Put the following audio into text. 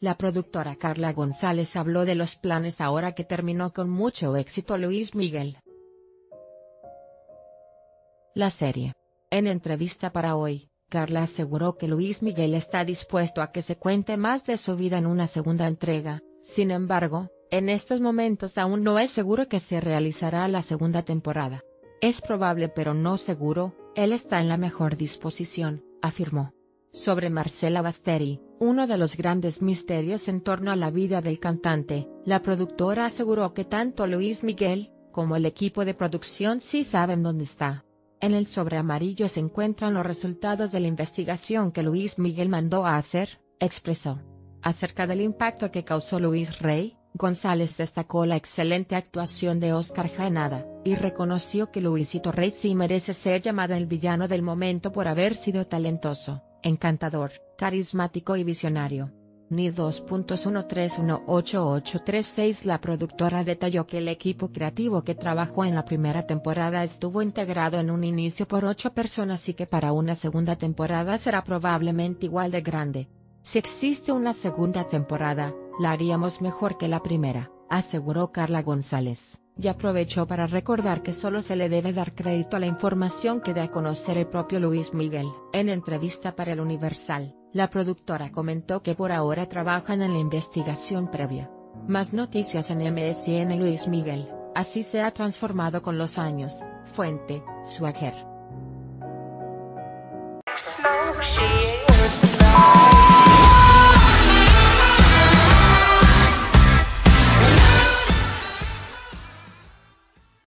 La productora Carla González habló de los planes ahora que terminó con mucho éxito Luis Miguel. La serie. En entrevista para hoy, Carla aseguró que Luis Miguel está dispuesto a que se cuente más de su vida en una segunda entrega, sin embargo, en estos momentos aún no es seguro que se realizará la segunda temporada. Es probable pero no seguro, él está en la mejor disposición, afirmó. Sobre Marcela Basteri, uno de los grandes misterios en torno a la vida del cantante, la productora aseguró que tanto Luis Miguel, como el equipo de producción sí saben dónde está. En el sobre amarillo se encuentran los resultados de la investigación que Luis Miguel mandó a hacer, expresó. Acerca del impacto que causó Luis Rey, González destacó la excelente actuación de Oscar Janada, y reconoció que Luisito Rey sí merece ser llamado el villano del momento por haber sido talentoso encantador, carismático y visionario. Ni 2.13188836 La productora detalló que el equipo creativo que trabajó en la primera temporada estuvo integrado en un inicio por ocho personas y que para una segunda temporada será probablemente igual de grande. Si existe una segunda temporada, la haríamos mejor que la primera, aseguró Carla González y aprovechó para recordar que solo se le debe dar crédito a la información que dé a conocer el propio Luis Miguel. En entrevista para el Universal, la productora comentó que por ahora trabajan en la investigación previa. Más noticias en MSN Luis Miguel, así se ha transformado con los años, fuente, Swagger.